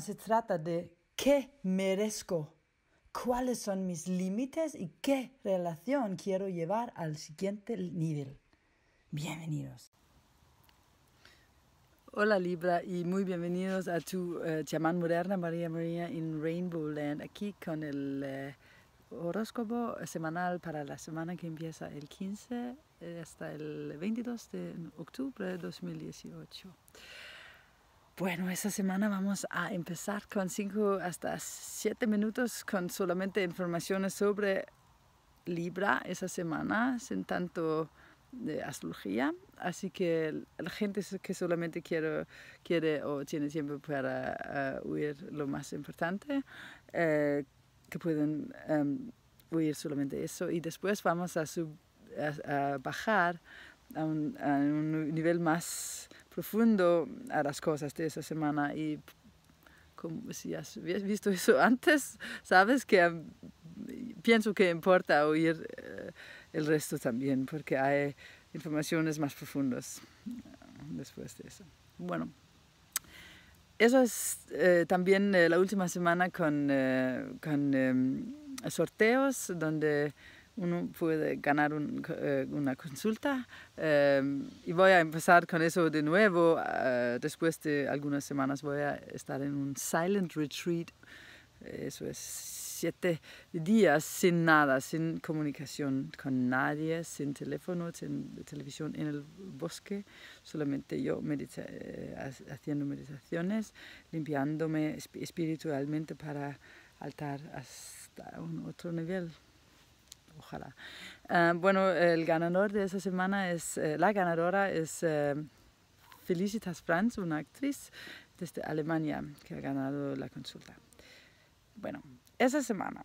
Se trata de qué merezco, cuáles son mis límites y qué relación quiero llevar al siguiente nivel. Bienvenidos. Hola Libra y muy bienvenidos a tu uh, moderna María María en Rainbow Land, aquí con el eh, horóscopo semanal para la semana que empieza el 15 eh, hasta el 22 de octubre de 2018. Bueno, esta semana vamos a empezar con 5 hasta 7 minutos con solamente informaciones sobre Libra esa semana, sin tanto de astrología, así que la gente que solamente quiere, quiere o tiene tiempo para uh, oír lo más importante, eh, que pueden um, oír solamente eso. Y después vamos a, sub, a, a bajar a un, a un, nivel más profundo a las cosas de esa semana y como si has visto eso antes, sabes que pienso que importa oír uh, el resto también, porque hay informaciones más profundas después de eso. Bueno, eso es eh, también eh, la última semana con, eh, con em, sorteos donde uno puede ganar un, una consulta em, y voy a empezar con eso de nuevo. después de algunas semanas voy a estar en un silent retreat. Eso es siete días sin nada, sin comunicación con nadie, sin teléfono, sin televisión en el bosque, solamente yo medita eh, haciendo meditaciones, limpiándome espiritualmente para altar hasta un otro nivel. Ojalá. Uh, bueno, el ganador de esa semana es, uh, la ganadora es uh, Felicitas Franz, una actriz desde Alemania que ha ganado la consulta. Bueno, esa semana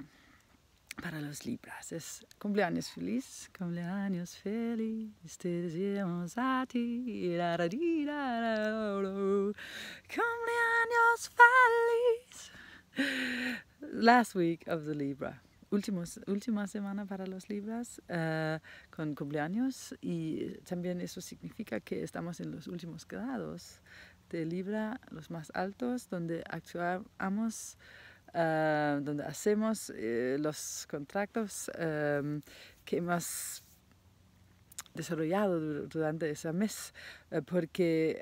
para los Libras es cumpleaños feliz, cumpleaños feliz, te deseamos a ti, cumpleaños feliz. Last week of the Libra, Últimos, última semana para los Libras uh, con cumpleaños y también eso significa que estamos en los últimos grados de Libra, los más altos, donde actuamos uh, donde hacemos eh, los contratos um, que hemos desarrollado durante ese mes, uh, porque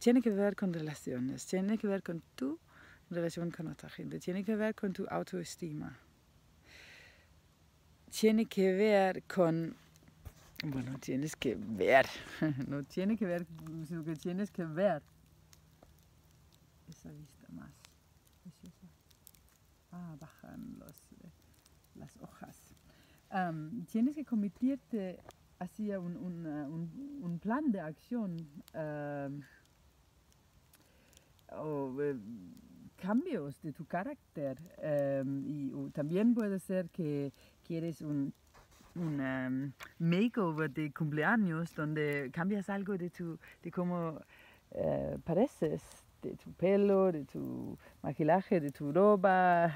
tiene que ver con relaciones, tiene que ver con tu relación con otra gente, tiene que ver con tu autoestima, tiene que ver con bueno, tienes que ver, no tiene que ver, sino que tienes que ver esa vista más preciosa ah, bajan los, las hojas. Um, tienes que convertirte hacia un, un, un, un, plan de acción um, o eh, cambios de tu carácter um, y también puede ser que quieres un, un makeover de cumpleaños donde cambias algo de, tu, de cómo uh, pareces de tu pelo, de tu maquillaje, de tu ropa,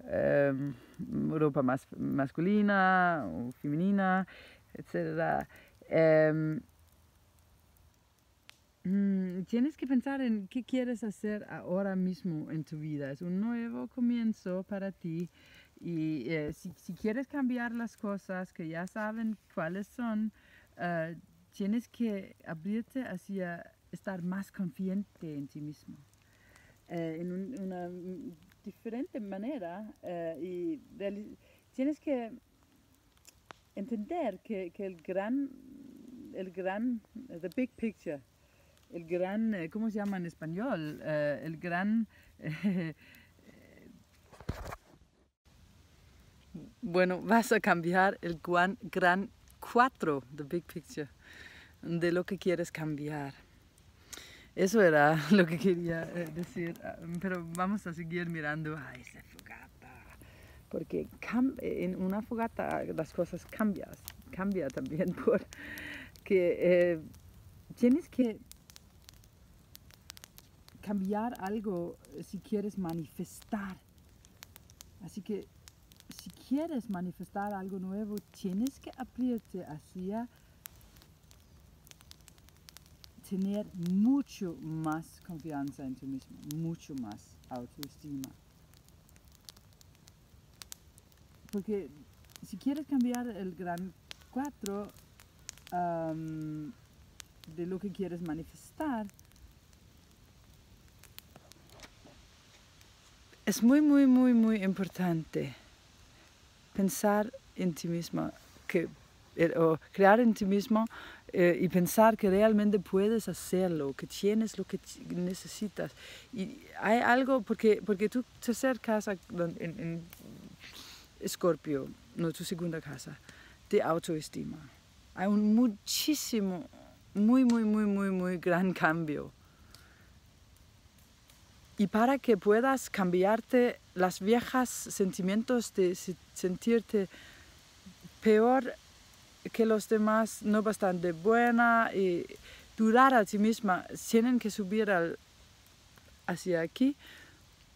um, ropa masculina o femenina, etc. Em, mm, tienes que pensar en qué quieres hacer ahora mismo en tu vida. Es un nuevo comienzo para ti y eh, si, si, quieres cambiar las cosas que ya saben cuáles son, uh, tienes que abrirte hacia estar más confiante en ti mismo. Eh, en un, una diferente manera eh, y tienes que entender que, que, el gran, el gran, the big picture, el gran, eh, ¿cómo se llama en español? Eh, el gran, bueno, vas a cambiar el gran, gran cuatro, the big picture, de lo que quieres cambiar. Eso era lo que quería eh, decir, ah, pero vamos a seguir mirando a esa fogata, porque en una fogata las cosas cambian, cambia también porque eh, tienes que cambiar algo si quieres manifestar. Así que si quieres manifestar algo nuevo, tienes que abrirte hacia tener mucho más confianza en ti mismo, mucho más autoestima. Porque si quieres cambiar el gran 4 de lo que quieres manifestar, es muy, muy, muy, muy importante pensar en ti mismo, que, eh, o crear en ti mismo eh, y pensar que realmente puedes hacerlo, que tienes lo que necesitas. Y hay algo, porque, porque tú te acercas en, en Escorpio, no tu segunda casa, de autoestima. Hay un muchísimo, muy, muy, muy, muy, muy gran cambio. Y para que puedas cambiarte las viejas sentimientos de sentirte peor que los demás, no bastante buena y durar a ti misma, tienen que subir al, hacia aquí,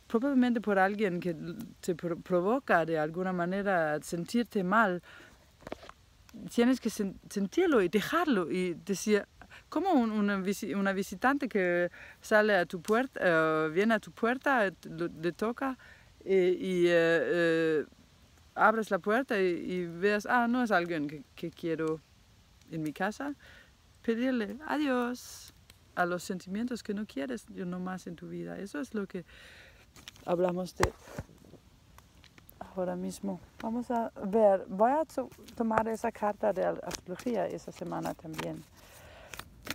probablemente por alguien que te provoca de alguna manera sentirte mal, tienes que sentirlo y dejarlo y decir, como una, visitante que sale a tu puerta, eh, viene a tu puerta, le toca y, eh, eh, abres la puerta y, ves, ah, no es alguien que, quiero en mi casa, pedirle adiós a los sentimientos que no quieres yo no más en tu vida. Eso es lo que hablamos de ahora mismo. Vamos a ver, voy a tomar esa carta de astrología esa semana también.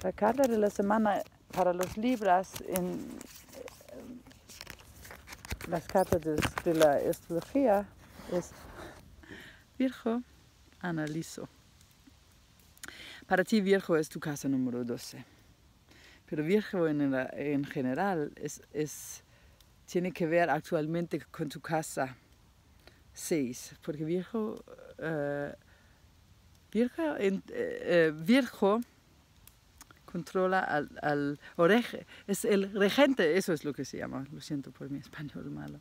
La carta de la semana para los libras en eh, las cartas de, la astrología es Virgo, analizo. Para ti Virgo es tu casa número 12. Pero Virgo en, en general es, es tiene que ver actualmente con tu casa 6, porque Virgo, uh, controla al, al oreje, es el regente, eso es lo que se llama, lo siento por mi español malo.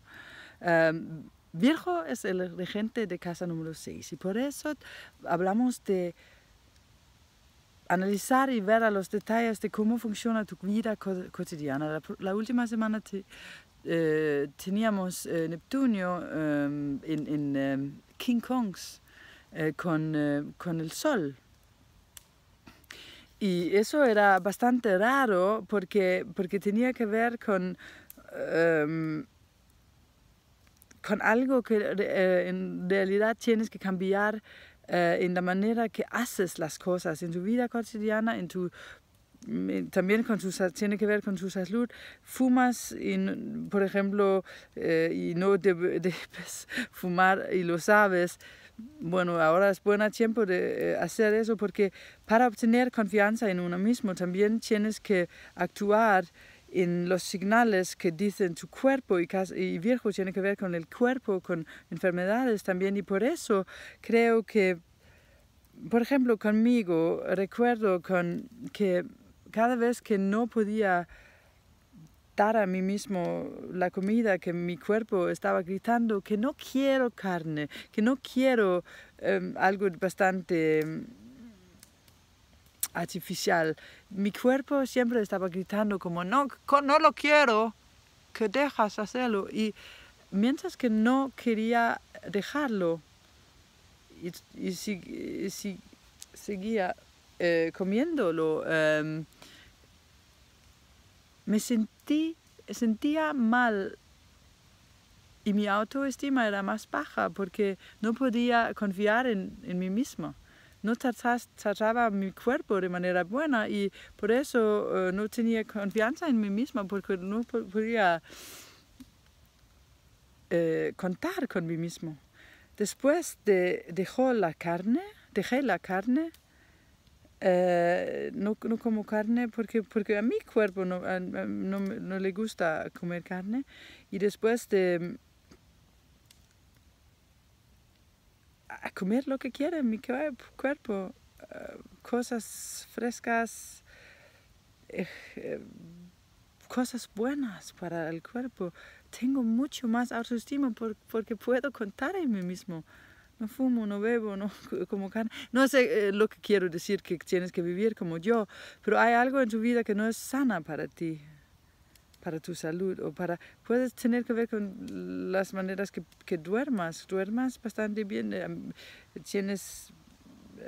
Um, Virgo es el regente de casa número 6 y por eso hablamos de analizar y ver a los detalles de cómo funciona tu vida cotidiana. La, la última semana te, eh, teníamos eh, Neptunio em, en, em, King Kongs eh, con, con el sol. Y eso era bastante raro porque, porque tenía que ver con, em, con algo que en realidad tienes que cambiar en la manera que haces las cosas en tu vida cotidiana, en tu también con su, tiene que ver con su salud. Fumas, y, por ejemplo, eh, y no debes fumar y lo sabes. Bueno, ahora es buen tiempo de eh, hacer eso porque para obtener confianza en uno mismo también tienes que actuar en los señales que dicen tu cuerpo y, y viejo tiene que ver con el cuerpo, con enfermedades también y por eso creo que, por ejemplo, conmigo recuerdo con que cada vez que no podía dar a mí mismo la comida que mi cuerpo estaba gritando que no quiero carne, que no quiero em, algo bastante em, artificial. Mi cuerpo siempre estaba gritando como no, no lo quiero, que dejas hacerlo. Y mientras que no quería dejarlo y, si, seguía eh, comiéndolo, em, me sentí, sentía mal y mi autoestima era más baja porque no podía confiar en, mí misma. No trataba mi cuerpo de manera buena y por eso eh, no tenía confianza en mí misma porque no podía eh, contar con mí mismo. Después de dejó la carne, dejé la carne eh, no, no, como carne porque, porque a mi cuerpo no, no, le gusta comer carne y después de comer lo que quiere mi cuerpo, eh, cosas frescas, eh, cosas buenas para el cuerpo. Tengo mucho más autoestima porque puedo contar en mí mismo no fumo, no bebo, no como carne. No sé eh, lo que quiero decir que tienes que vivir como yo, pero hay algo en tu vida que no es sana para ti, para tu salud o para puedes tener que ver con las maneras que, duermas, duermas bastante bien, eh, tienes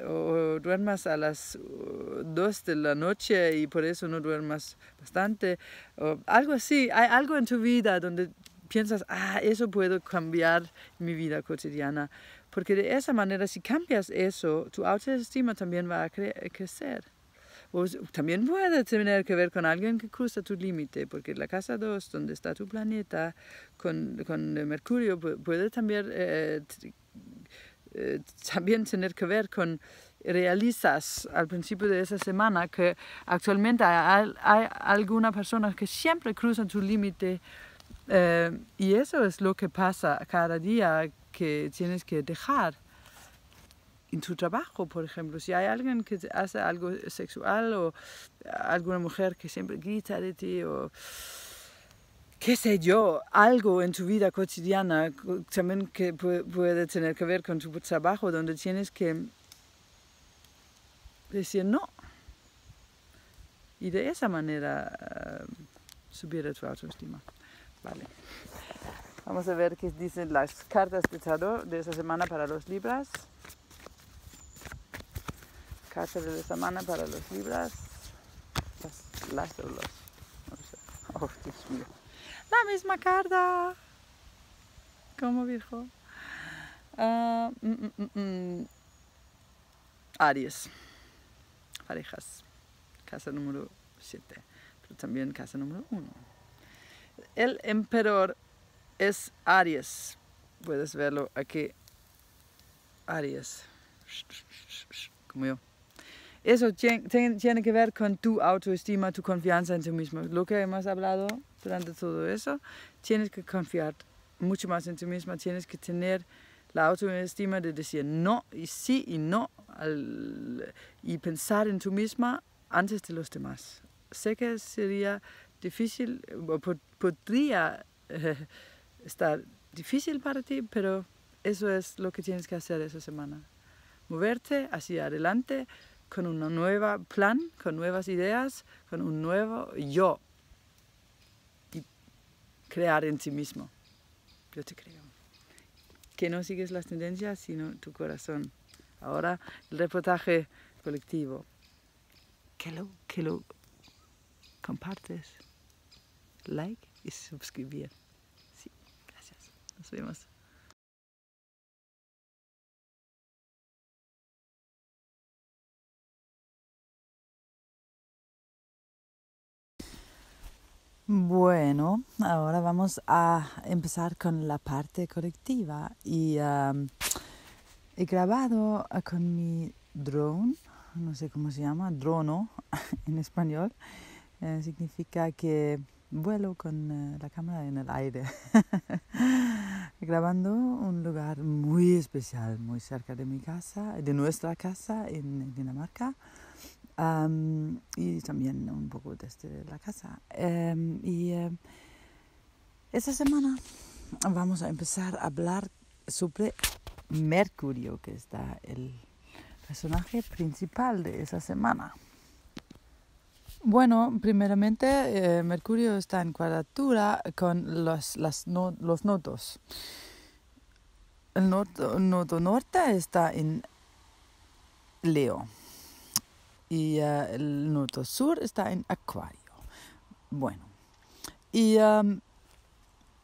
o duermas a las 2 de la noche y por eso no duermas bastante, o algo así, hay algo en tu vida donde piensas, ah, eso puedo cambiar mi vida cotidiana, porque de esa manera si cambias eso, tu autoestima también va a crecer. O también puede tener que ver con alguien que cruza tu límite, porque la casa 2, donde está tu planeta, con, con Mercurio, puede también eh, eh, también tener que ver con realizas al principio de esa semana que actualmente hay, hay algunas personas que siempre cruzan su límite eh, y eso es lo que pasa cada día que tienes que dejar en tu trabajo, por ejemplo. Si hay alguien que hace algo sexual o alguna mujer que siempre grita de ti o qué sé yo, algo en tu vida cotidiana también que puede tener que ver con tu trabajo, donde tienes que decir no. Y de esa manera uh, subir tu autoestima. Vale. Vamos a ver qué dicen las cartas de tarot de esa semana para los libras. Cartas de la semana para los libras. Las, las o los. No sé. Oh, Dios mío la misma carta. como Virgo? Uh, mm, mm, mm, Aries. Parejas. Casa número 7. Pero también casa número 1. El emperador es Aries. Puedes verlo aquí. Aries. Como yo. Eso tiene que ver con tu autoestima, tu confianza en ti mismo. Lo que hemos hablado durante todo eso, tienes que confiar mucho más en ti misma, tienes que tener la autoestima de decir no y sí y no y pensar en tú misma antes de los demás. Sé que sería difícil, podría eh, estar difícil para ti, pero eso es lo que tienes que hacer esa semana. Moverte hacia adelante con un nuevo plan, con nuevas ideas, con un nuevo yo crear en sí mismo. Yo te creo. Que no sigues las tendencias, sino tu corazón. Ahora el reportaje colectivo. Que lo, que lo compartes. Like y suscribir. Bueno, ahora vamos a empezar con la parte colectiva y he grabado con mi drone, no sé cómo se llama, drono en español, eh, significa que vuelo con eh, la cámara en el aire, grabando un lugar muy especial, muy cerca de mi casa, de nuestra casa en Dinamarca y también un poco desde la casa. Em, y eh, esta semana vamos a empezar a hablar sobre Mercurio, que está el personaje principal de esa semana. Bueno, primeramente eh, Mercurio está en cuadratura con los, las los nodos. El nodo, norte está en Leo y uh, el nodo sur está en Acuario. Bueno, y um,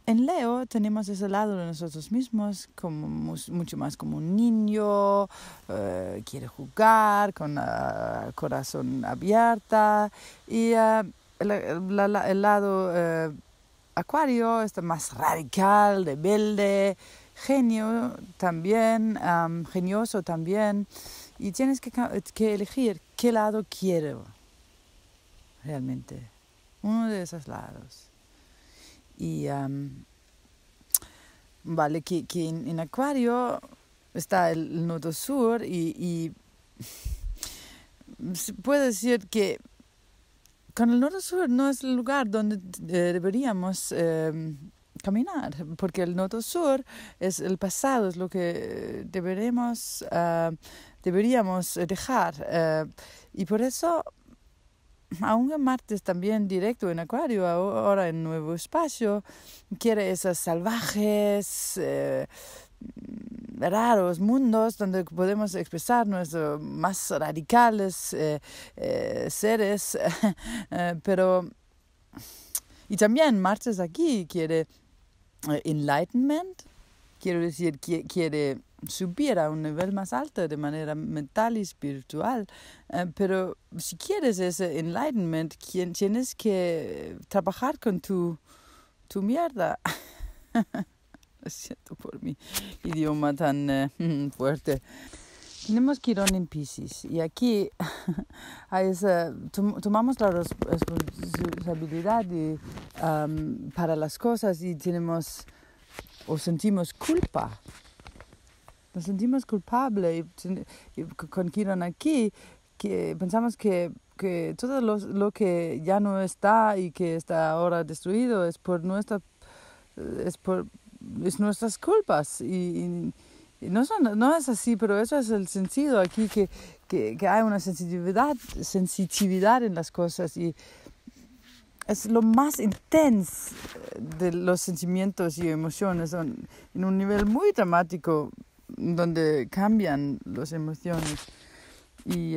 en Leo tenemos ese lado de nosotros mismos, como mucho más como un niño, uh, quiere jugar, con uh, corazón abierto, y el, el, lado Acuario está más radical, rebelde, genio también, um, genioso también, y tienes que, que elegir qué lado quiero realmente. Uno de esos lados. Y vale, que, que en, Acuario está el, nodo sur y, y puedo decir que con el nodo sur no es el lugar donde eh, deberíamos em, caminar, porque el nodo sur es el pasado, es lo que deberemos, uh, deberíamos dejar. Uh, y por eso, aún en martes también directo en Acuario, ahora en Nuevo Espacio, quiere esas salvajes, uh, raros mundos donde podemos expresar nuestros más radicales eh, eh, seres, eh, pero y también martes aquí quiere enlightenment, quiero decir, quiere subir a un nivel más alto de manera mental y espiritual. pero si quieres ese enlightenment, tienes que trabajar con tu, tu mierda. Lo siento por mi idioma tan eh, fuerte. Tenemos Quirón en Pisces y aquí tomamos la responsabilidad para las cosas y tenemos o sentimos culpa. Nos sentimos culpables. Con Quirón aquí, que pensamos que, que todo lo, lo, que ya no está y que está ahora destruido es por nuestra es por es nuestras culpas. Y, no, son, no es así, pero eso es el sentido aquí, que, que, que, hay una sensitividad, sensitividad en las cosas. Y es lo más intenso de los sentimientos y emociones en un nivel muy dramático donde cambian las emociones. Y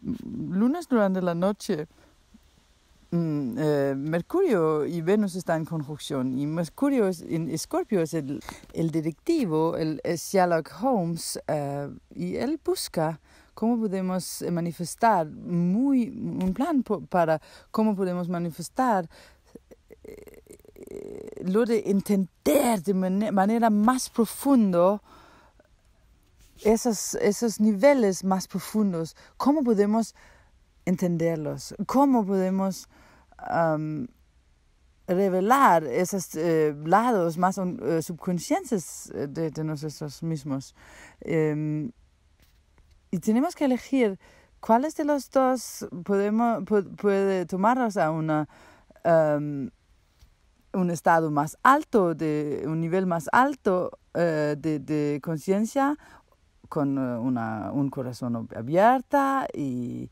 lunes durante la noche Mm, eh, Mercurio y Venus están en conjunción y Mercurio en Escorpio es el, el directivo, el, Sherlock Holmes eh, y él busca cómo podemos manifestar muy un plan para cómo podemos manifestar eh, lo de entender de manera más profundo esos, esos niveles más profundos, cómo podemos entenderlos, cómo podemos revelar esos eh, lados más eh, subconscientes eh, de, nosotros mismos. Em, y tenemos que elegir cuáles de los dos podemos, puede tomarnos a una, un estado más alto, de un nivel más alto de, de conciencia con una, un corazón abierto y,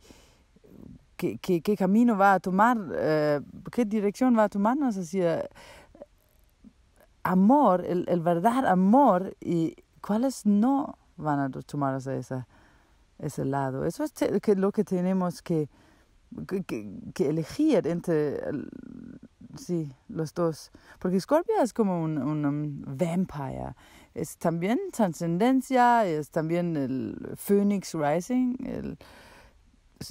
qué, qué, camino va a tomar, eh, qué dirección va a tomarnos hacia amor, el, el verdad amor y cuáles no van a tomar hacia esa, ese lado. Eso es que, lo que tenemos que, que, que elegir entre sí, los dos. Porque Scorpio es como un, un, um, vampire. Es también trascendencia, es también el Phoenix Rising, el,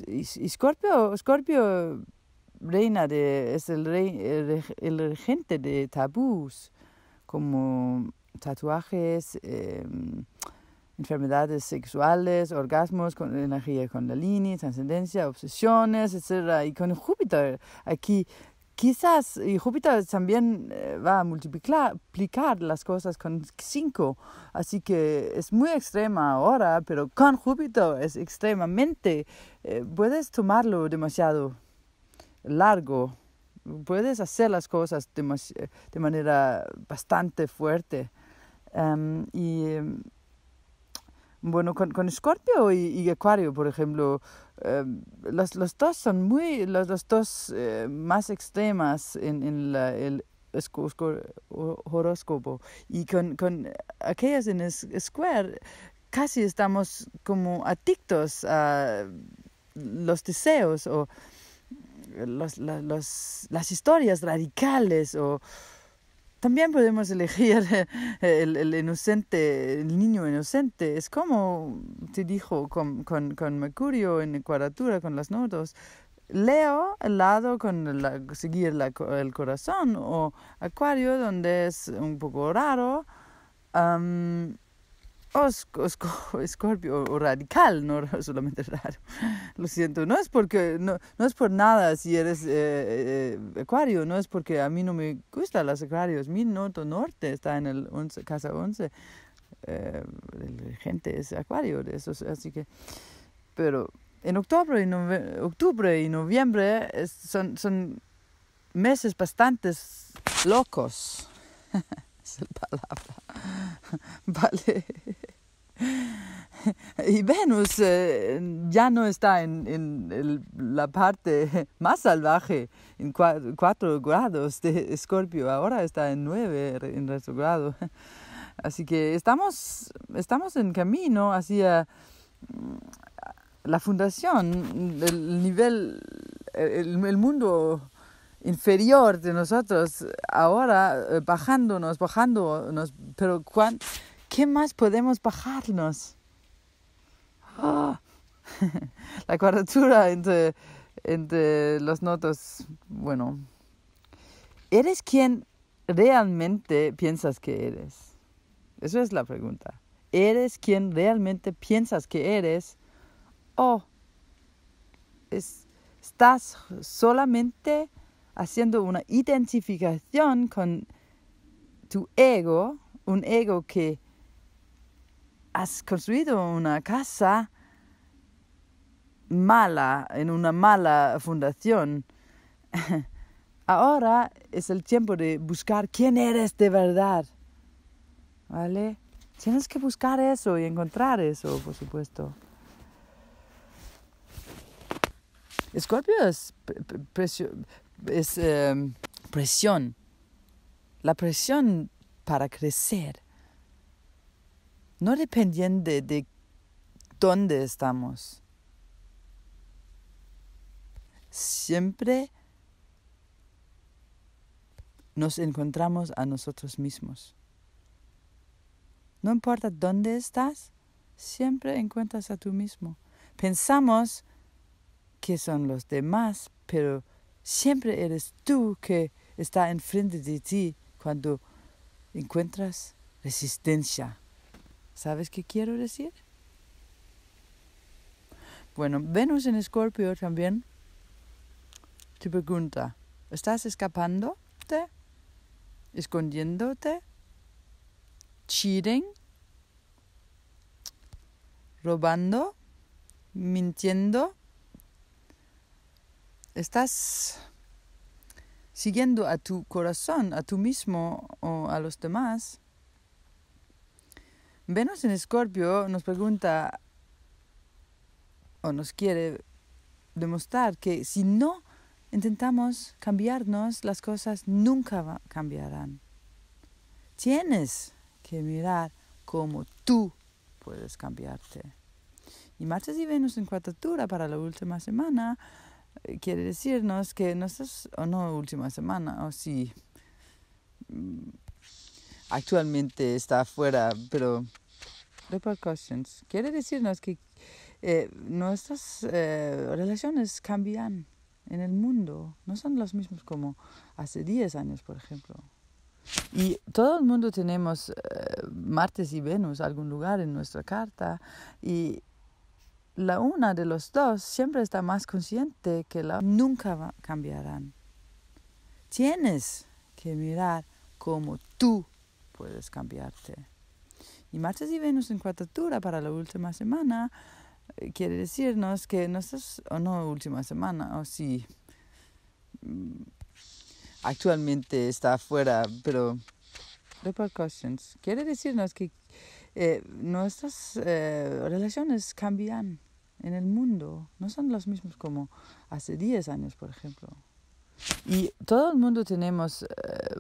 y, Scorpio, Scorpio reina de, es el, rey, el, regente de tabús como tatuajes, em, enfermedades sexuales, orgasmos, con energía con la línea, trascendencia, obsesiones, etc. Y con Júpiter aquí quizás, y Júpiter también eh, va a multiplicar las cosas con cinco, así que es muy extrema ahora, pero con Júpiter es extremadamente, eh, puedes tomarlo demasiado largo, puedes hacer las cosas de, manera bastante fuerte. Em, y em, bueno, con, con Scorpio y, Acuario, por ejemplo, los, los, dos son muy, los, los dos eh, más extremas en, en la, el horóscopo. Y con, con aquellas en Square, casi estamos como adictos a los deseos o los, los, las historias radicales o también podemos elegir el, el, inocente, el niño inocente. Es como te dijo con, con, con Mercurio en cuadratura, con las nodos. Leo, el lado con la, seguir la, el corazón, o Acuario, donde es un poco raro. O, escorpio o radical, no solamente raro. Lo siento, no es porque no, no es por nada si eres eh, eh, acuario, no es porque a mí no me gustan los acuarios. Mi noto norte está en el 11, casa 11. Eh, gente es acuario de eso, así que pero en octubre y, octubre y noviembre son, son meses bastante locos. palabra. Vale. Y Venus eh, ya no está en, la parte más salvaje, en 4 grados de Escorpio, ahora está en 9 en retrogrado. Así que estamos, estamos en camino hacia mm, la fundación, el nivel, el, mundo inferior de nosotros, ahora eh, bajándonos, bajándonos, pero ¿qué más podemos bajarnos? Ah. la cuadratura entre, entre los notos, bueno, ¿eres quien realmente piensas que eres? Esa es la pregunta. ¿Eres quien realmente piensas que eres o estás solamente haciendo una identificación con tu ego, un ego que has construido una casa mala, en una mala fundación. Ahora es el tiempo de buscar quién eres de verdad. ¿Vale? Tienes que buscar eso y encontrar eso, por supuesto. Escorpio es, es em, presión. La presión para crecer. No dependiendo de dónde estamos. Siempre nos encontramos a nosotros mismos. No importa dónde estás, siempre encuentras a tú mismo. Pensamos que son los demás, pero siempre eres tú que está enfrente de ti cuando encuentras resistencia. ¿Sabes qué quiero decir? Bueno, Venus en Escorpio también te pregunta, ¿estás escapándote? ¿Escondiéndote? cheating, robando, mintiendo. Estás siguiendo a tu corazón, a tú mismo o a los demás. Venus en Escorpio nos pregunta o nos quiere demostrar que si no intentamos cambiarnos, las cosas nunca cambiarán. Tienes que mirar cómo tú puedes cambiarte. Y Martes y Venus en cuadratura para la última semana quiere decirnos que no estás, o no última semana, o sí, mm, actualmente está afuera, pero repercussions, quiere decirnos que eh, nuestras eh, relaciones cambian en el mundo, no son las mismas como hace 10 años, por ejemplo. Y todo el mundo tenemos eh, Martes y Venus, algún lugar en nuestra carta, y la una de los dos siempre está más consciente que la nunca cambiarán. Tienes que mirar cómo tú puedes cambiarte. Y Martes y Venus en cuadratura para la última semana eh, quiere decirnos que es, o no última semana, o sí, mm, actualmente está afuera, pero repercussions quiere decirnos que eh, nuestras eh, relaciones cambian en el mundo, no son las mismas como hace 10 años, por ejemplo. Y todo el mundo tenemos eh,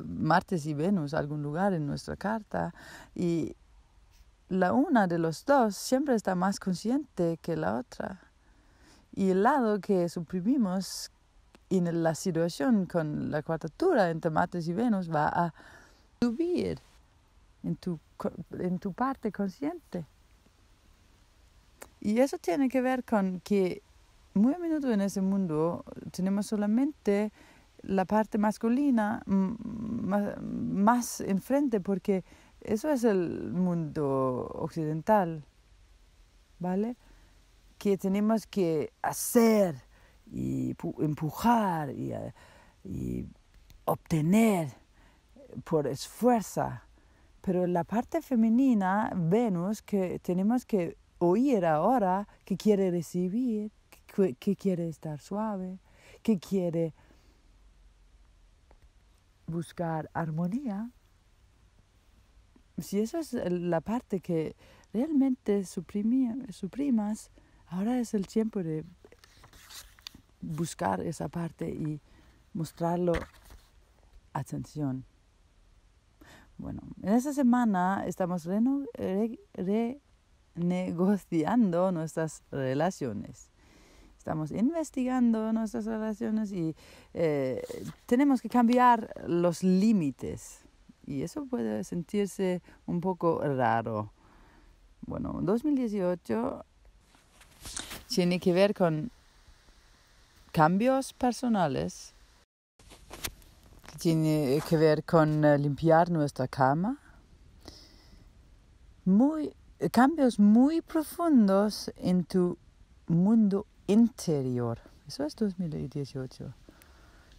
Martes y Venus, algún lugar en nuestra carta, y la una de los dos siempre está más consciente que la otra. Y el lado que suprimimos en la situación con la cuadratura entre Martes y Venus va a subir en tu parte consciente. Y eso tiene que ver con que muy a menudo en ese mundo tenemos solamente la parte masculina más enfrente porque eso es el mundo occidental, ¿vale? Que tenemos que hacer y empujar y, eh, y obtener por esfuerzo. Pero la parte femenina, Venus, que tenemos que oír ahora, que quiere recibir, que, quiere estar suave, que quiere buscar armonía, si esa es la parte que realmente suprimas, ahora es el tiempo de buscar esa parte y mostrarlo. Atención. Bueno, en esta semana estamos renegociando nuestras relaciones. Estamos investigando nuestras relaciones y eh, tenemos que cambiar los límites. Y eso puede sentirse un poco raro. Bueno, 2018 tiene que ver con cambios personales tiene que ver con eh, limpiar nuestra cama. Muy, cambios muy profundos en tu mundo interior. Eso es 2018.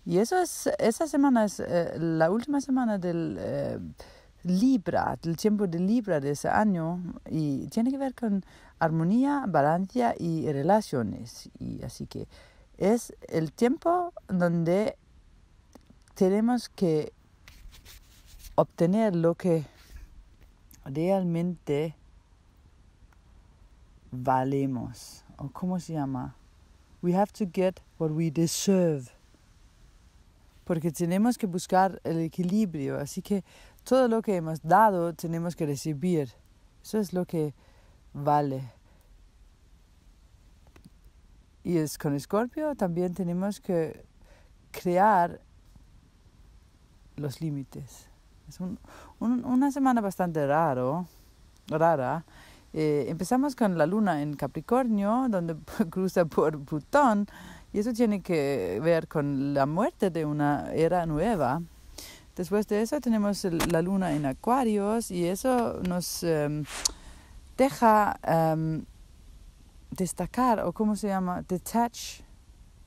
Y eso es, esa semana es eh, la última semana del eh, Libra, del tiempo de Libra de ese año. Y tiene que ver con armonía, balance y relaciones. Y así que es el tiempo donde tenemos que obtener lo que realmente valemos. ¿O cómo se llama? We have to get what we deserve. Porque tenemos que buscar el equilibrio. Así que todo lo que hemos dado tenemos que recibir. Eso es lo que vale. Y es con Escorpio también tenemos que crear los límites. Es una semana bastante raro, rara. Eh, empezamos con la luna en Capricornio, donde cruza por Plutón, y eso tiene que ver con la muerte de una era nueva. Después de eso tenemos la luna en Acuarios y eso nos em, deja em, destacar, o cómo se llama, detach,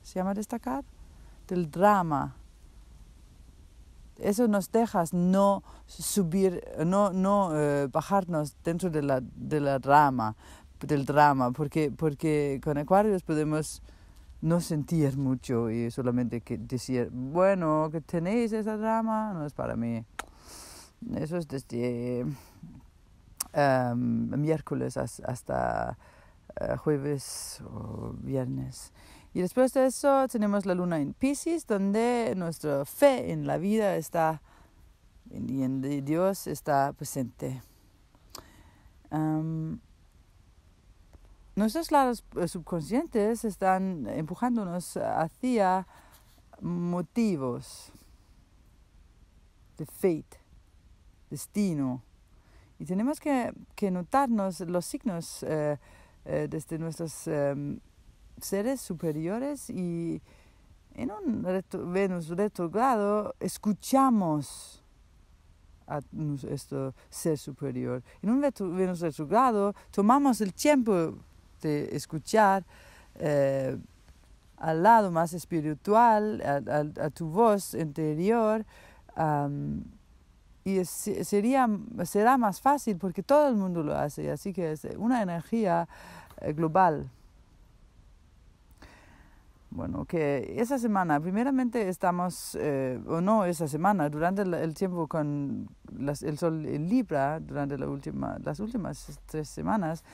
se llama destacar, del drama eso nos deja no subir, no, no eh, bajarnos dentro de la, de la drama, del drama, porque, porque con Acuarios podemos no sentir mucho y solamente que decir, bueno, que tenéis esa drama, no es para mí. Eso es desde em, miércoles hasta eh, jueves o viernes. Y después de eso tenemos la luna en Pisces, donde nuestra fe en la vida está y en Dios está presente. nuestros lados eh, subconscientes están empujándonos hacia motivos de fate, destino. Y tenemos que, que notarnos los signos eh, eh, desde nuestros em, seres superiores y en un Venus retrogrado escuchamos a nuestro ser superior. En un Venus retrogrado tomamos el tiempo de escuchar eh, al lado más espiritual, a, tu voz interior. y sería, será más fácil porque todo el mundo lo hace, así que es una energía eh, global. Bueno, que esa semana, primeramente estamos, eh, o no esa semana, durante el, tiempo con el sol en Libra, durante la última, las últimas tres semanas,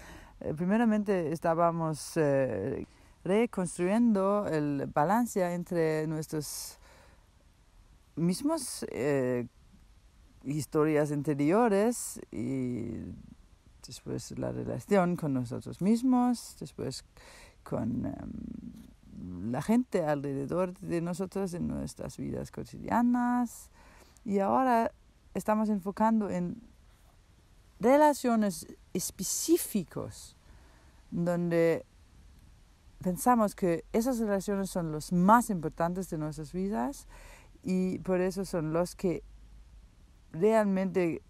eh, primeramente estábamos eh, reconstruyendo el balance entre nuestros mismos historias anteriores y después la relación con nosotros mismos, después con... Em, la gente alrededor de nosotros en nuestras vidas cotidianas. Y ahora estamos enfocando en relaciones específicos donde pensamos que esas relaciones son los más importantes de nuestras vidas y por eso son los que realmente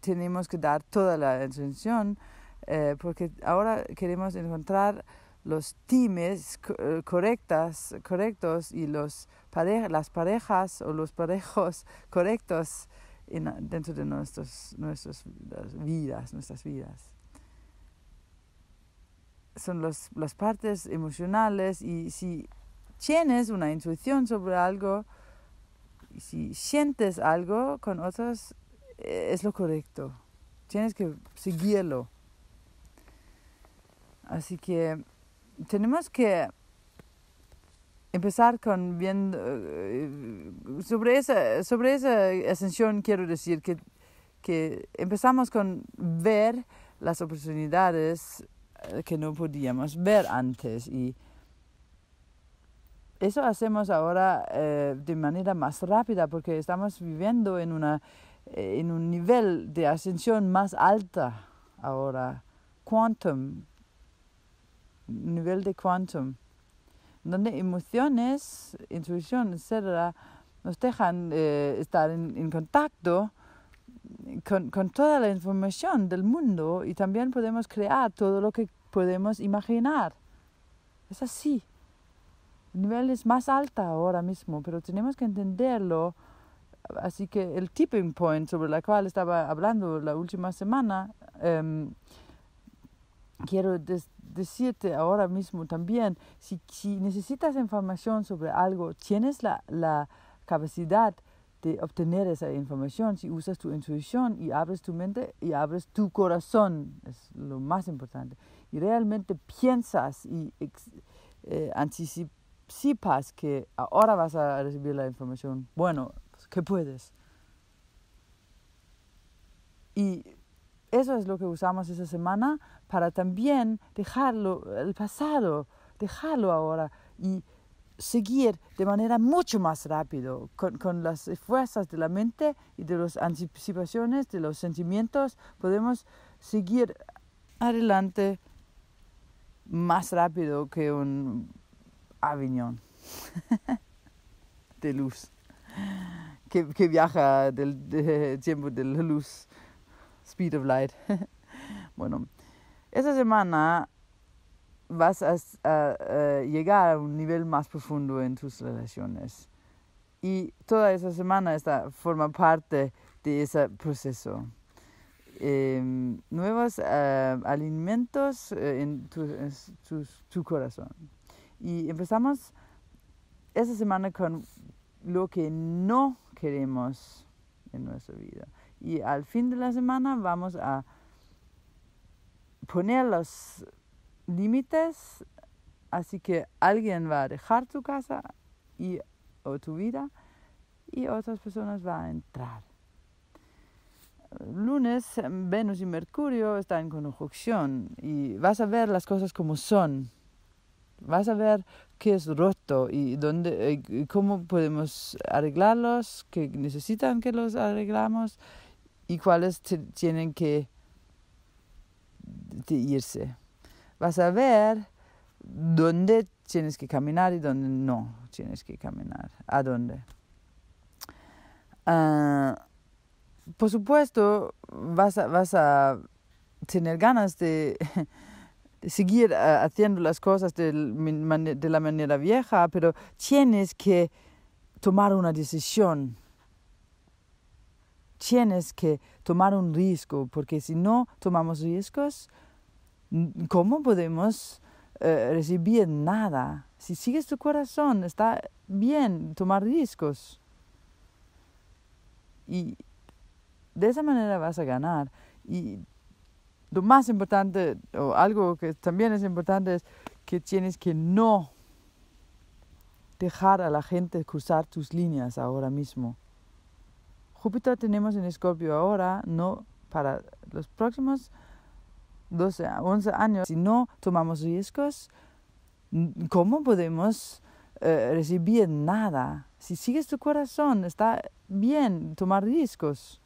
tenemos que dar toda la atención eh, porque ahora queremos encontrar los times eh, correctas, correctos y los las parejas o los parejos correctos dentro de nuestros, nuestras vidas, nuestras vidas. Son los, las partes emocionales y si tienes una intuición sobre algo, si sientes algo con otros, eh, es lo correcto. Tienes que seguirlo. Así que tenemos que empezar con viendo eh, sobre esa sobre esa ascensión quiero decir que que empezamos con ver las oportunidades eh, que no podíamos ver antes y eso hacemos ahora eh, de manera más rápida porque estamos viviendo en, una, en un nivel de ascensión más alta ahora, quantum, nivel de quantum, donde emociones, intuición, etcétera, nos dejan estar en, en contacto con, con, toda la información del mundo y también podemos crear todo lo que podemos imaginar. Es así. El nivel es más alto ahora mismo, pero tenemos que entenderlo. Así que el tipping point sobre el cual estaba hablando la última semana, um, quiero decirte ahora mismo también, si, si necesitas información sobre algo, tienes la, la capacidad de obtener esa información si usas tu intuición y abres tu mente y abres tu corazón, es lo más importante. Y realmente piensas y eh, anticipas que ahora vas a recibir la información. Bueno, pues, ¿qué puedes? Y eso es lo que usamos esa semana para también dejarlo, el pasado, dejarlo ahora y seguir de manera mucho más rápido con, con, las fuerzas de la mente y de las anticipaciones, de los sentimientos, podemos seguir adelante más rápido que un avión de luz que, que viaja del tiempo de luz, speed of light. bueno, esta semana vas a, llegar a un nivel más profundo en tus relaciones. Y toda esa semana esta forma parte de ese proceso. Em, nuevos eh, alimentos eh, en, tu, tu, corazón. Y empezamos esa semana con lo que no queremos en nuestra vida. Y al fin de la semana vamos a poner los límites, así que alguien va a dejar tu casa y, o tu vida y otras personas van a entrar. Lunes, Venus y Mercurio están en conjunción y vas a ver las cosas como son. Vas a ver qué es roto y dónde, y eh, cómo podemos arreglarlos, qué necesitan que los arreglamos y cuáles tienen que irse vas a ver dónde tienes que caminar y dónde no tienes que caminar, a dónde. Uh, por supuesto, vas a, vas a tener ganas de, seguir uh, haciendo las cosas de la manera vieja, pero tienes que tomar una decisión. Tienes que tomar un riesgo, porque si no tomamos riesgos, ¿cómo podemos eh, recibir nada? Si sigues tu corazón, está bien tomar riesgos. Y de esa manera vas a ganar. Y lo más importante, o algo que también es importante, es que tienes que no dejar a la gente cruzar tus líneas ahora mismo. Júpiter tenemos en Escorpio ahora, no para los próximos 12, 11 años, si no tomamos riesgos, ¿cómo podemos eh, recibir nada? Si sigues tu corazón, está bien tomar riesgos.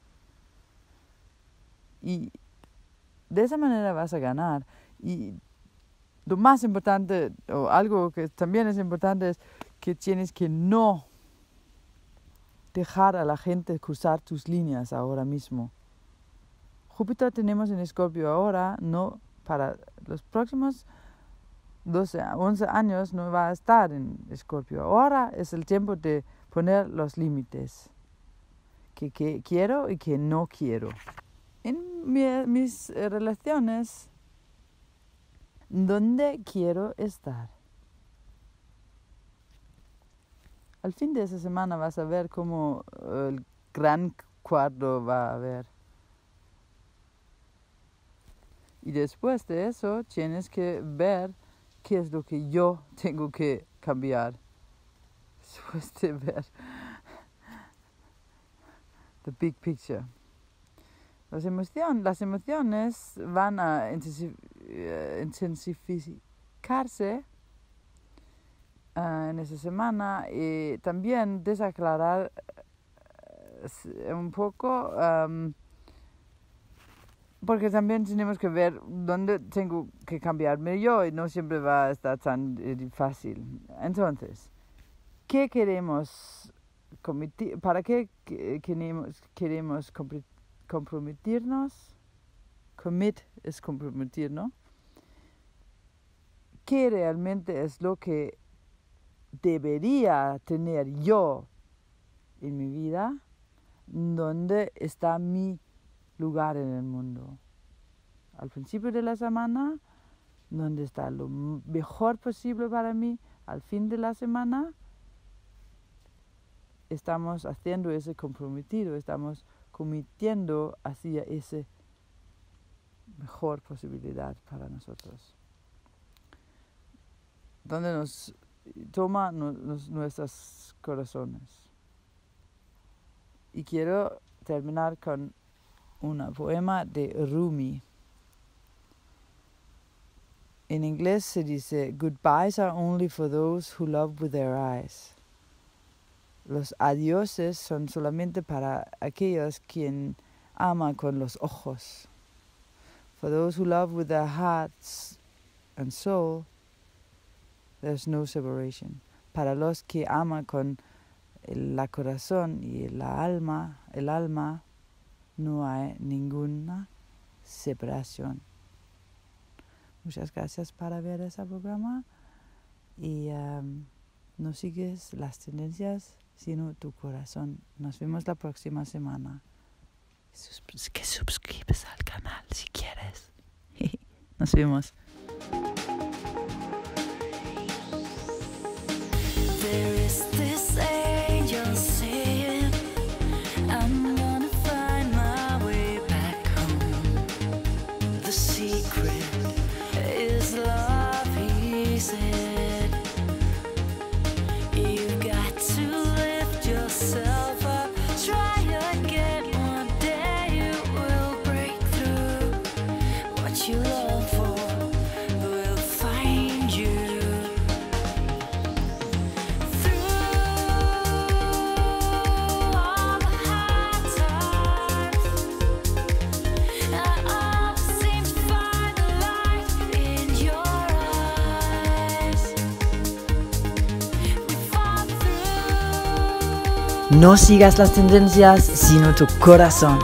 Y de esa manera vas a ganar. Y lo más importante, o algo que también es importante, es que tienes que no dejar a la gente cruzar tus líneas ahora mismo. Júpiter tenemos en Escorpio ahora, no para los próximos 12, 11 años no va a estar en Escorpio. Ahora es el tiempo de poner los límites que, que quiero y que no quiero. En mis relaciones, ¿dónde quiero estar? Al fin de esa semana vas a ver cómo el gran cuadro va a haber. Y después de eso tienes que ver qué es lo que yo tengo que cambiar. Después de ver the big picture. Las, las emociones van a eh, intensificarse uh, en esa semana y también desaclarar uh, un poco um, porque también tenemos que ver dónde tengo que cambiarme yo y no siempre va a estar tan eh, fácil. Entonces, ¿qué queremos para qué queremos, queremos comprometernos? Commit es comprometer, ¿no? ¿Qué realmente es lo que debería tener yo en mi vida? ¿Dónde está mi lugar en el mundo? Al principio de la semana, ¿dónde está lo mejor posible para mí? Al fin de la semana, estamos haciendo ese comprometido, estamos cometiendo hacia esa mejor posibilidad para nosotros. Donde nos toma nuestros corazones. Y quiero terminar con un poema de Rumi. En inglés se dice, Goodbyes are only for those who love with their eyes. Los adioses son solamente para aquellos quien ama con los ojos. For those who love with their hearts and soul, there's no separation. Para los que ama con el corazón y la alma, el alma, no hay ninguna separación. Muchas gracias para ver ese programa y um, no sigues las tendencias sino tu corazón. Nos vemos la próxima semana. Que suscribes al canal si quieres. Nos vemos. No sigas las tendencias, sino tu corazón.